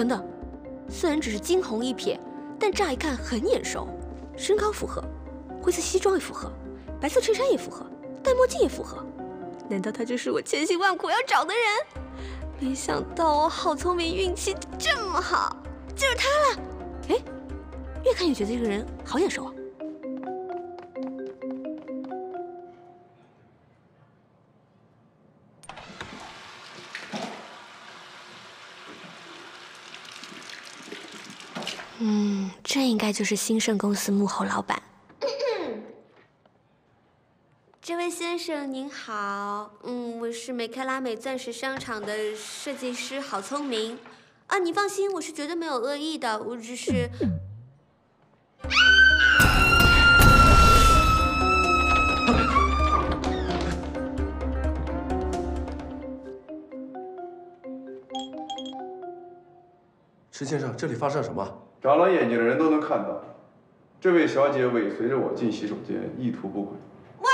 等等，虽然只是惊鸿一瞥，但乍一看很眼熟，身高符合，灰色西装也符合，白色衬衫也符合，戴墨镜也符合。难道他就是我千辛万苦要找的人？没想到我好聪明，运气这么好，就是他了。哎，越看越觉得这个人好眼熟啊。嗯，这应该就是兴盛公司幕后老板。这位先生您好，嗯，我是美克拉美钻石商场的设计师，好聪明啊！你放心，我是绝对没有恶意的，我只是 石先生，这里发生了什么？长了眼睛的人都能看到，这位小姐尾随着我进洗手间，意图不轨。喂，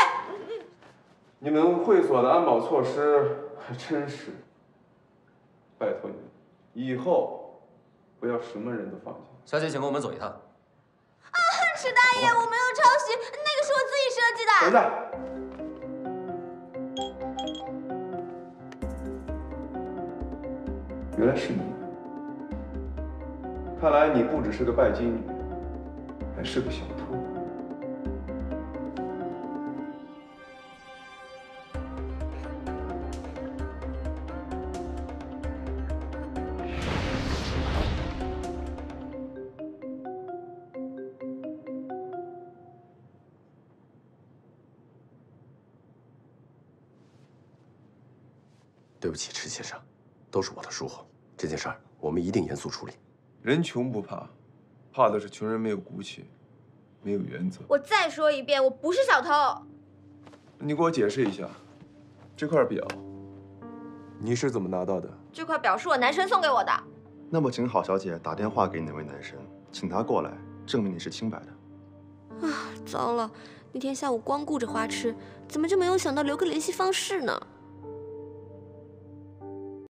你们会所的安保措施还真是……拜托你们，以后不要什么人都放进。小姐，请跟我们走一趟。啊，石大爷，我没有抄袭，那个是我自己设计的。等着。原来是你。看来你不只是个拜金女，还是个小偷。对不起，池先生，都是我的疏忽。这件事儿我们一定严肃处理。人穷不怕，怕的是穷人没有骨气，没有原则。我再说一遍，我不是小偷。你给我解释一下，这块表你是怎么拿到的？这块表是我男神送给我的。那么，请郝小姐打电话给那位男神，请他过来，证明你是清白的。啊，糟了！那天下午光顾着花痴，怎么就没有想到留个联系方式呢？